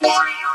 Thank you.